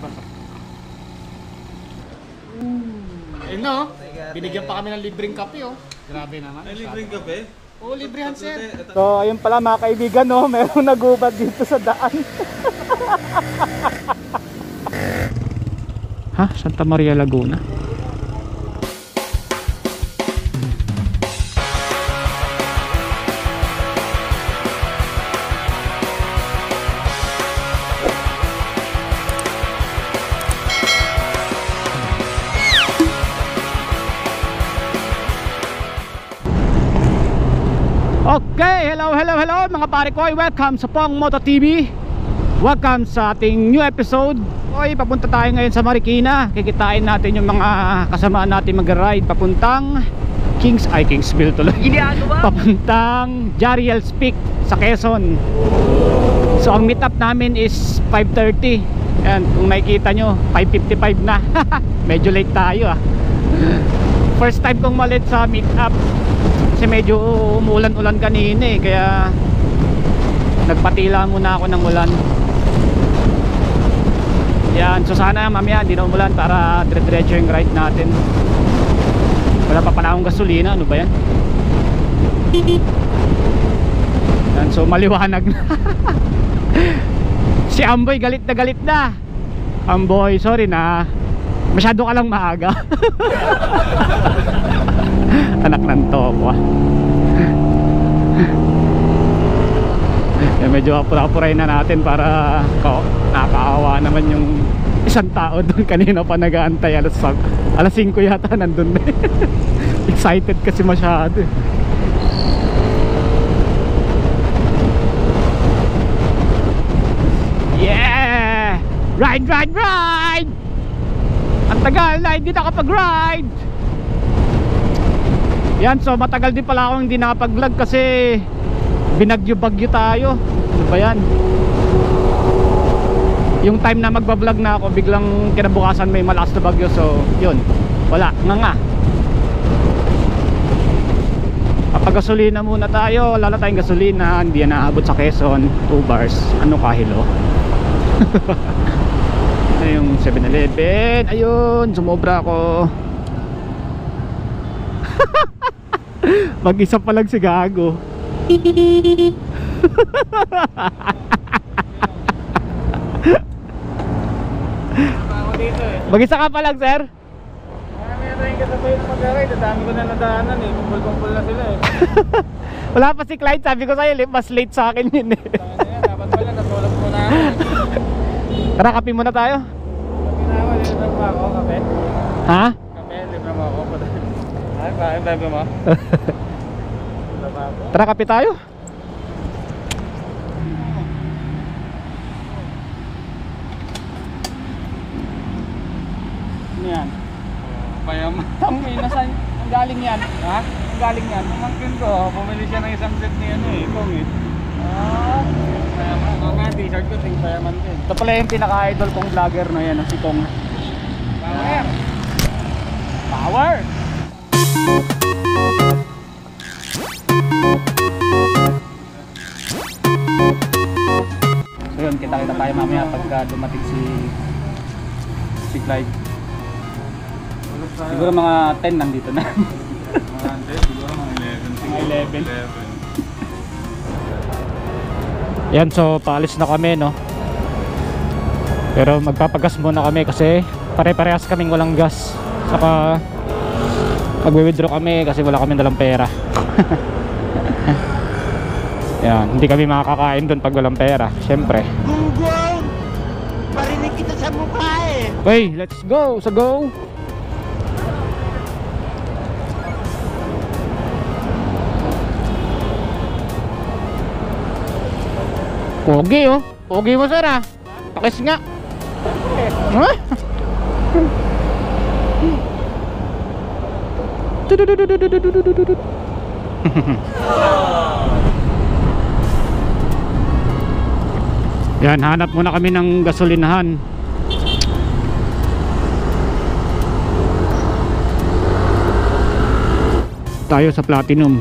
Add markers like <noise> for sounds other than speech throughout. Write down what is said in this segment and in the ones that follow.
Nabasa. Ayun no, binigyan pa kami ng libreng kape oh. Grabe naman. Ay, libreng kape? Oo, libre yan sir. So, ayun pala mga kaibigan, no, <laughs> merong nagubad dito sa daan. Ha? Santa Maria Laguna? Okay, hello, hello, hello mga pare ko. Welcome sa Pong Moto TV. Welcome sa ating new episode. Oy, papunta tayo ngayon sa Marikina. Kikitain natin yung mga kasamaan natin mag-ride papuntang Kings ay Kingsville tuloy. <laughs> Papuntang Jariel's Peak sa Quezon. So ang meet up namin is 5:30. Yan, kung nakikita nyo, 5:55 na. <laughs> Medyo late tayo ah. First time kong malit sa meet up kasi medyo umulan-ulan kanina eh kaya nagpatila muna ako ng ulan. Yan so sana mamaya hindi na umulan para dire-diretso yung ride natin. Wala pa pala akong gasolina ano ba yan? Yan so maliwanag na. <laughs> Si Amboy galit na galit na. Amboy sorry na. Masyado ka lang maaga <laughs> anak ng topo <laughs> eh, medyo apura-apuray na natin para ko, nakakaawa naman yung isang tao doon. <laughs> Kanina pa nag-aantay alas, alas 5 yata nandun na <laughs> excited kasi masyado eh. yeah! Ride ride ride! Ang tagal na hindi nakapag-ride yan, so matagal din pala akong hindi nakapag-vlog kasi binagyo-bagyo tayo. Ano ba yan? Yung time na magba-vlog na ako, biglang kinabukasan may malakas na bagyo. So, yun. Wala. Nga nga. Kapag-gasolina muna tayo. Wala na tayong gasolina. Hindi yan naabot sa Quezon. 2 bars. Ano kahilo? <laughs> Ito yung 7-Eleven. Ayun, sumobra ako. <laughs> <laughs> Mag-isa pa lang si Gago. Dito eh. Mag-isa ka pa lang, sir? Marami na tayong kasabay na mag-ride. Dami ko na nadaanan eh. Kumpul-kumpul na sila eh. Wala pa si Clyde. Sabi ko sa'yo, mas late sa akin yun eh. Na dapat pala natulog muna ako. Tara, kape muna tayo. Sabi na ako, libre mo ako, kape. Ha? Kape, libre mo ako. Bakit libre mo? Tara, kape tayo. Ano yan? Payaman. Tangin, nasaan? Ang galing yan? Ha? Ang galing yan? Pamangkin ko, bumili siya ng isang set ni ano eh, Kong eh. Ah, payaman. Oo nga, t-shirt ko, ting payaman din. Ito pala yung pinaka-idol kong vlogger no yan, si Kong. Power! Power! So yun, kita-kita tayo mamaya pagka dumating si si Clyde. Siguro mga 10 nandito na. Mga hindi, siguro mga 11. Mga 11. 11. Yan, so paalis na kami, no? Pero magpapagas muna kami kasi pare-parehas kaming walang gas. Saka magwi-withdraw kami kasi wala kami dalang pera. <laughs> Yan, hindi kami makakakain doon pag walang pera, syempre. Gunggong! Parinig kita sa mukha eh! Okay, let's go, sa go. Pogi oh. Pogi mo sir ah. Pakis nga. Ha? <laughs> Yan, hanap muna kami ng gasolinahan. Tayo sa Platinum.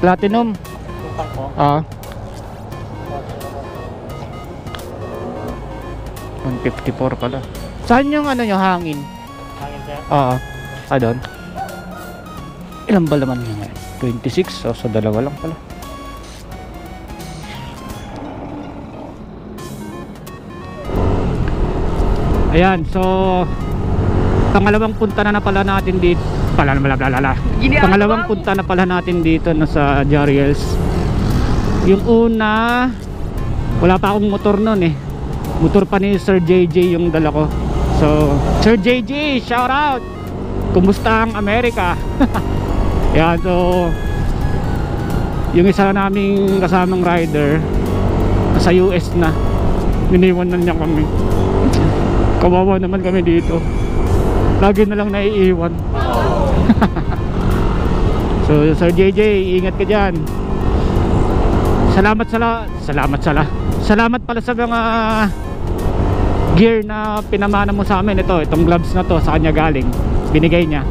Platinum. Ah. 154 pala. Saan yung ano nyo, hangin? Hangin sir. Oo. Ah, doon. Ilan ba laman ngayon? 26? O, sa dalawa lang pala. Ayan, so pangalawang punta na na pala natin dito. Pala bla bla. Pangalawang punta na pala natin dito na sa Jariels. Yung una, wala pa akong motor noon eh. Motor pa ni Sir JJ yung dala ko. So, Sir JJ, shout out! Kumusta ang Amerika? <laughs> Yan, so yung isa naming kasamang rider sa US na. Niniwan na niya kami. <laughs> Kawawa naman kami dito. Lagi na lang naiiwan. <laughs> So Sir JJ ingat ka dyan. Salamat sala salamat sala salamat pala sa mga gear na pinamana mo sa amin. Ito itong gloves na to sa kanya galing. Binigay niya.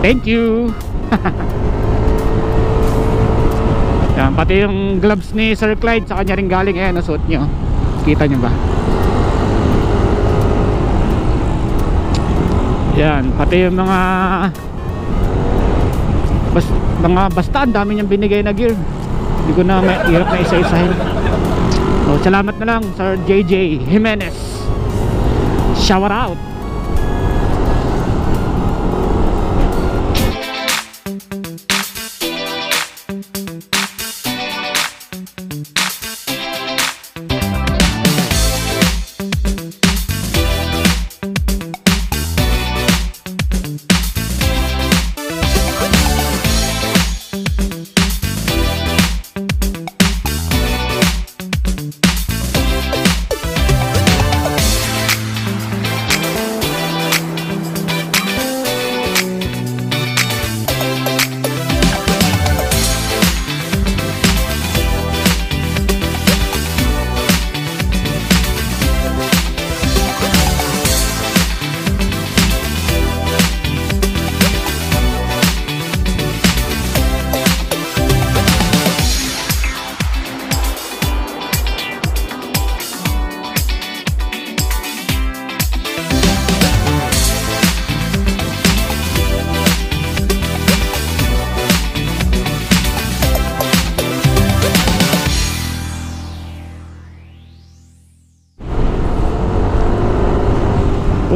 Thank you <laughs> yan, pati yung gloves ni Sir Clyde sa kanya rin galing. Ayan nasuot nyo kita nyo ba? Yan pati yung mga bas, mga basta ang dami niyang binigay na gear. Hindi ko na may hirap na isa-isahin. So, salamat na lang Sir JJ Jimenez. Shower out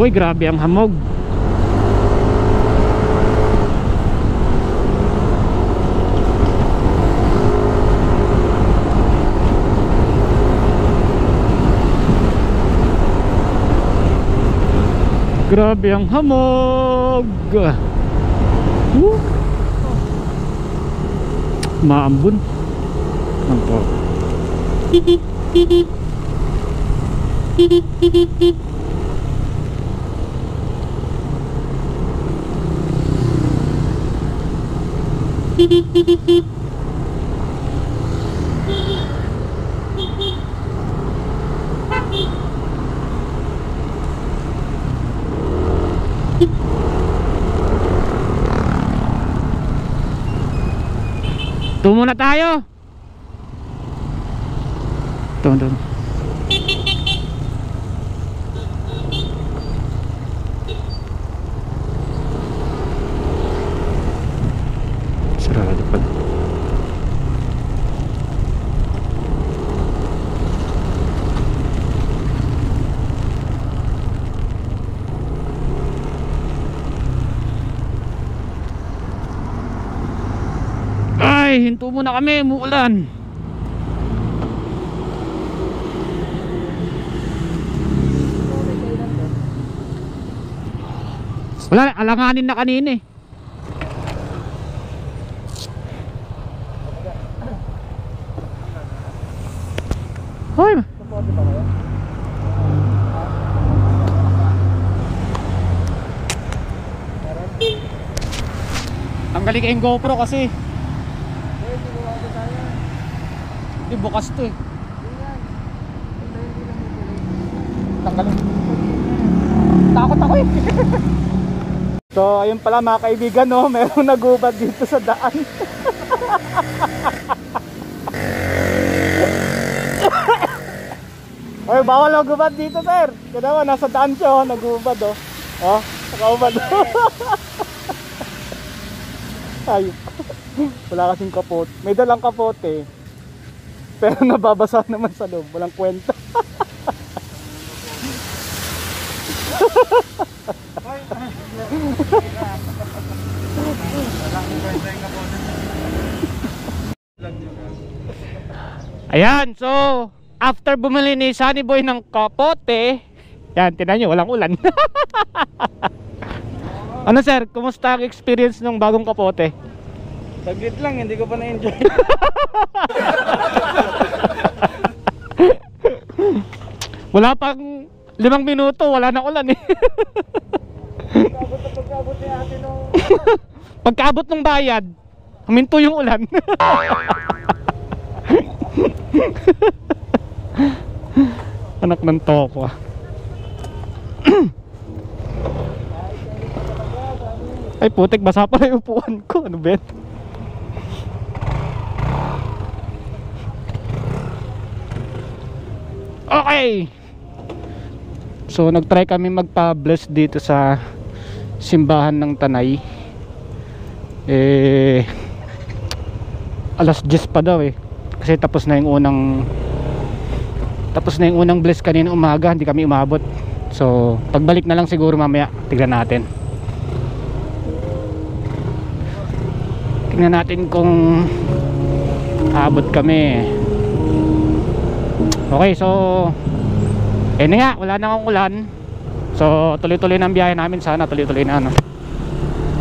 Uy, grabe ang hamog. Grabe ang hamog. Woo. Maambun. Ano po? <laughs> Ito muna tayo. Ito, ito. Sarado pa. Muna kami, muulan. Wala, alanganin na kanina eh. Hoy, tanggalin ka yung GoPro kasi. Hindi bukas to eh. Tanggalin. Takot ako eh. <laughs> so ayun pala mga kaibigan no, merong nagubad dito sa daan. <laughs> Ay, bawal magubad dito, sir. Kaya nasa daan siya, oh, nagubad, oh. Oh, nakaubad. <laughs> Ay, wala kasing kapot. May dalang kapote. Pero nababasa <laughs> naman sa loob. Walang kwenta. Ayan, so after bumili ni Sunny Boy ng kapote, yan, tinan nyo, walang ulan. <laughs> ano sir, kumusta ang experience ng bagong kapote? Saglit lang, hindi ko pa na-enjoy. <laughs> Wala pang limang minuto, wala na ulan eh. Pagkabot na pagkabot ni ate nung... Pagkaabot ng bayad, huminto yung ulan. <laughs> Anak ng toko ah. <clears throat> Ay putik, basa pala yung upuan ko. Ano ba? Okay. So nagtry kami magpa-bless dito sa simbahan ng Tanay. Eh alas 10 pa daw eh. Kasi tapos na yung unang tapos na yung unang bless kanina umaga, hindi kami umabot. So pagbalik na lang siguro mamaya, tignan natin. Tingnan natin kung abot kami. Okay, so eh na nga, wala na akong ulan. So tuloy-tuloy na ang biyahe namin sana, tuloy-tuloy na ano.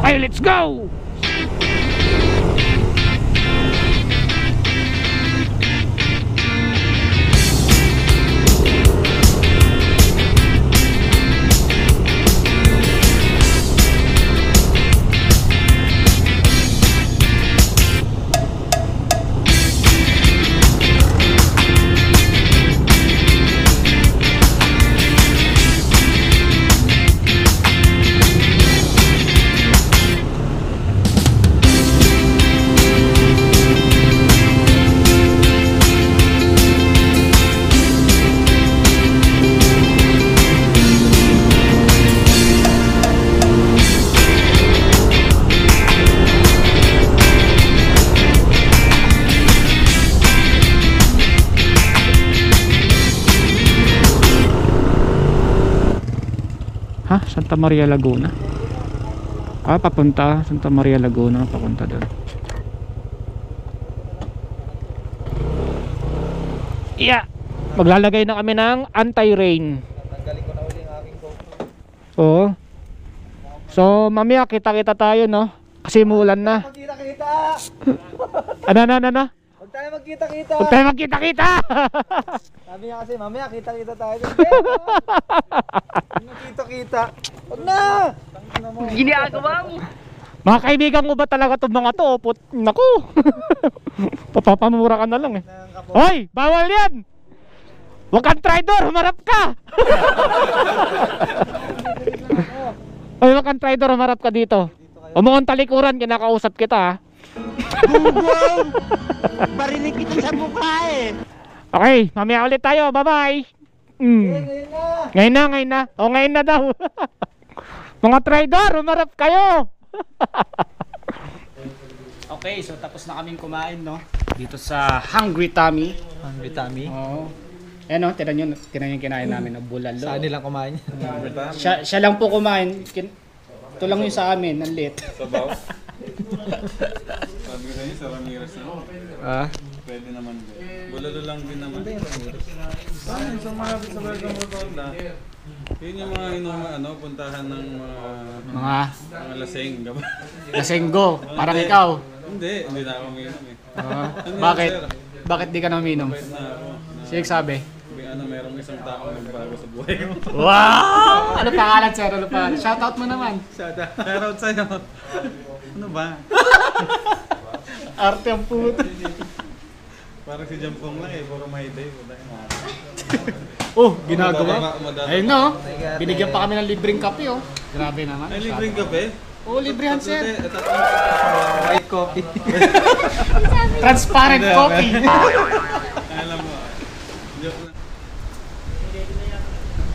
Okay, let's go! Maria Laguna? Ah, papunta. Santa Maria Laguna. Papunta doon. Yeah! Maglalagay na kami ng anti-rain. Tanggalin ko na uli ang aking GoPro. Oo. So, mamaya kita-kita tayo, no? Kasi muulan na. Magkita-kita! Ano, ano, ano, ano? Huwag tayo magkita-kita! Huwag tayo magkita-kita! <laughs> Sabi niya kasi, mamaya kita-kita tayo. Hindi <laughs> Magkita-kita. Huwag na! Ginagawa mo! mga kaibigan ko ba talaga itong mga to? Put, naku! <laughs> Papapamura ka na lang eh. Hoy! Bawal yan! Huwag kang traitor! Humarap ka! <laughs> Hoy, huwag kang traitor! Humarap ka dito. Umuong talikuran, kinakausap kita ha. Gunggong! Barinig kita sa mukha eh. Okay, mamaya ulit tayo. Bye-bye! Eh, Mm. ngayon na! Ngayon na, ngayon na. O, ngayon na daw. <laughs> Mga traidor, humarap kayo. <laughs> okay, so tapos na kaming kumain, no? Dito sa Hungry Tummy. Hungry Tommy. Oo. Ayan, no? Tinan nyo, tinan nyo yung kinain namin, no? Bulalo. Saan nilang kumain? Siya, siya lang po kumain. Kin- ito lang yung sa amin, ang lit. Sabaw. <laughs> Sabi ko sa inyo, sa Ramirez na. Ah? Pwede naman din. Bulalo lang din naman. Saan yun? Sa mga sa Bergamo Rotonda. Yun yung mga inuma, ano, puntahan ng mga Mga mga lasing. gaba? lasenggo, parang ikaw. Hindi, hindi na ako umiinom eh. Yun, <laughs> bakit? sir? Bakit di ka na ako. Na, Sige sabi. may ano, merong isang tao nagbago sa buhay ko. Wow! Ano pangalan, sir? Ano pangalan? Shoutout mo naman. Shoutout sa'yo. Ano ba? <laughs> Arte ang puto. <laughs> Parang si Jampong lang eh, puro may day. <laughs> Oh, ginagawa. Ayun no. Binigyan pa kami ng libreng kape oh. Grabe naman. Ay, libreng kape? Oh, librehan sir. Tatlo- tatlo- White coffee. <laughs> Transparent coffee. <laughs> Alam mo.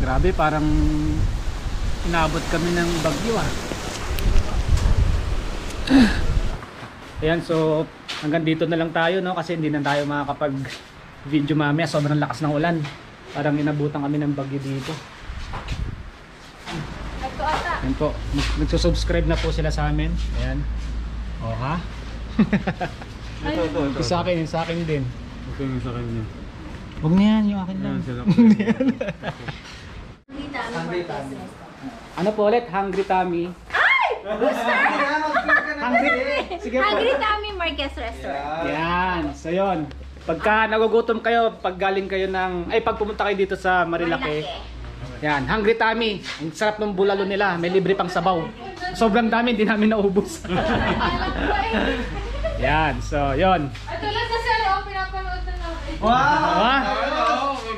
Grabe, parang inabot kami ng bagyo ah. <clears throat> Ayan, so hanggang dito na lang tayo no kasi hindi na tayo makakapag video mamaya, sobrang lakas ng ulan. Parang inabutan kami ng bagyo dito. Ayan po, Nag- nagsusubscribe na po sila sa amin. Ayan. O ha? Ito, ito, ito. Yung sa akin, yung sa akin din. Ito yung sa kanya. Huwag na yan, yung akin lang. Yan dami Marquez. Ano po ulit? Hungry Tummy. Hungry? Sige po. Hungry Tummy Marquez Restaurant. Yan. So yun. Pagka nagugutom kayo, pag galing kayo ng, ay pag pumunta kayo dito sa Marilake, yan, Hungry Tummy. Ang sarap ng bulalo nila, may libre pang sabaw. Sobrang dami, hindi namin naubos. <laughs> yan, so yun. Ito lang kasi ano, pinapanood na namin. Ah,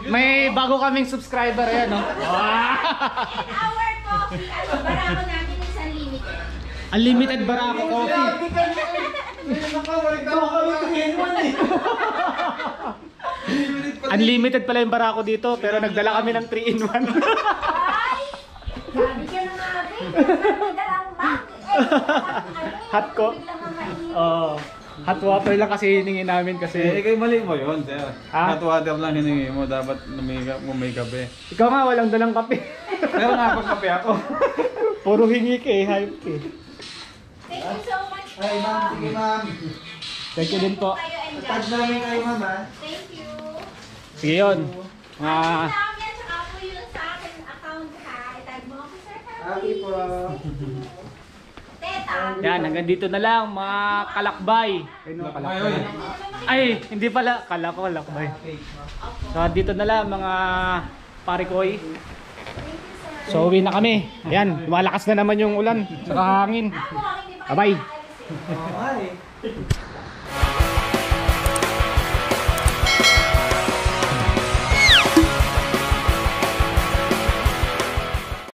may bago kaming subscriber yan, no? Wow. Our coffee, ano, barako namin is unlimited. Unlimited Barako Coffee. Unlimited pala yung Barako dito, pero nagdala kami ng 3 in 1. Ay! Sabi ka na nga. Dalang bag. Eh, Hot ko. Oh, hot water lang kasi hiningi namin Eh, kasi ikaw mali mo yun, sir. Ha? Hot water lang hiningi mo, dapat lumiga mo may gabi. ikaw nga walang dalang kape. Pero nakapagkape ako. <laughs> Puro hingi ka eh, hype ka eh. Thank you so much po. Ay, ma'am. Sige, ma'am. Thank you din po. Tag namin kayo, ma'am, ha? Thank you. Sige yun. Ah. At saka po yung sa akin account ha. Itag mo ako sir. Okay po. Teta. yan, hanggang dito na lang mga kalakbay. Ay, no, kalakbay. Ay, hindi pala. Kala ko kalakbay. So, dito na lang mga parikoy. So, uwi na kami. Ayan, lumalakas na naman yung ulan. Saka hangin. Bye-bye. <laughs>